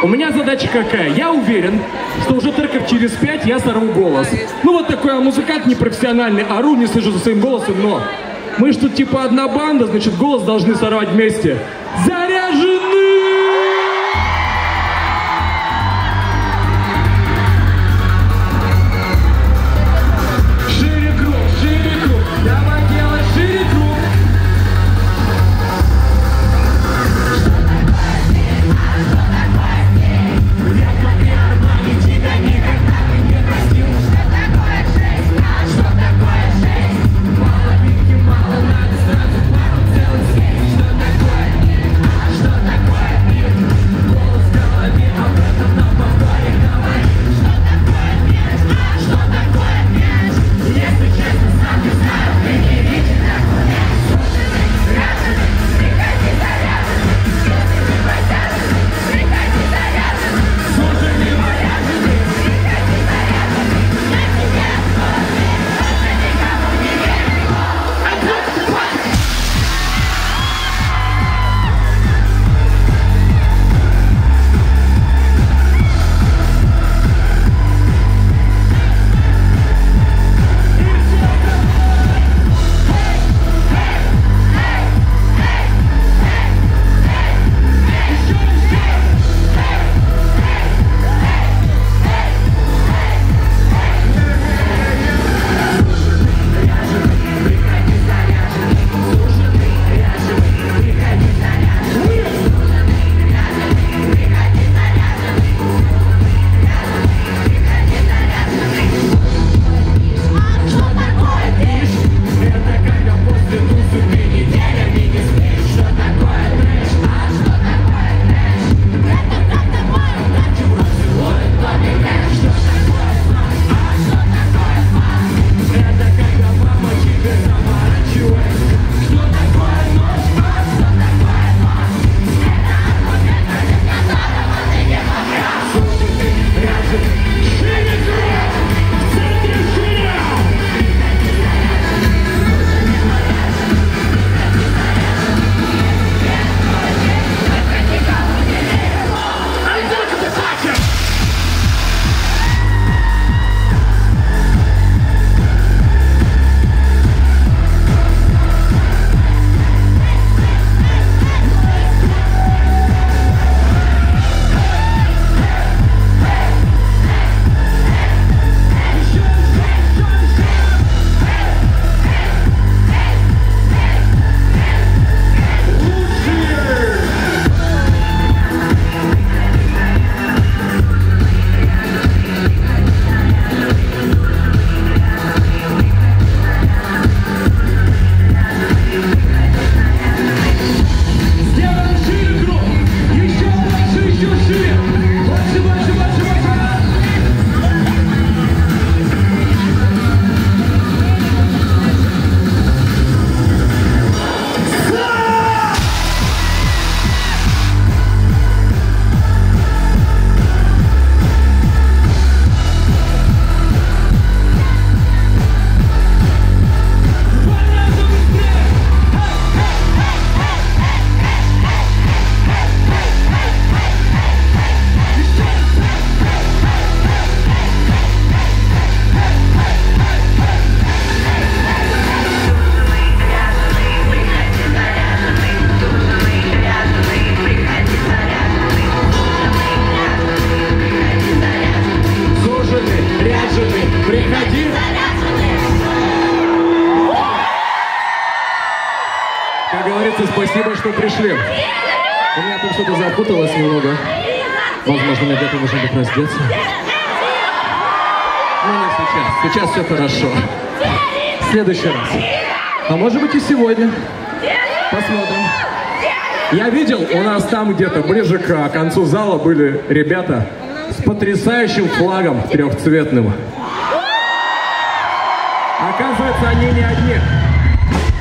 У меня задача какая? Я уверен, что уже треков через пять я сорву голос. Ну вот такой я музыкант непрофессиональный, ору, не слышу за своим голосом, но мы ж тут типа одна банда, значит голос должны сорвать вместе. Заряжены! Приходи! Как говорится, спасибо, что пришли. У меня тут что-то запуталось немного. Возможно, мне где-то нужно будет раздеться. Ну, не сейчас. Сейчас все хорошо. В следующий раз. А может быть и сегодня. Посмотрим. Я видел, у нас там где-то ближе к концу зала были ребята с потрясающим флагом трехцветным. Оказывается, они не одни.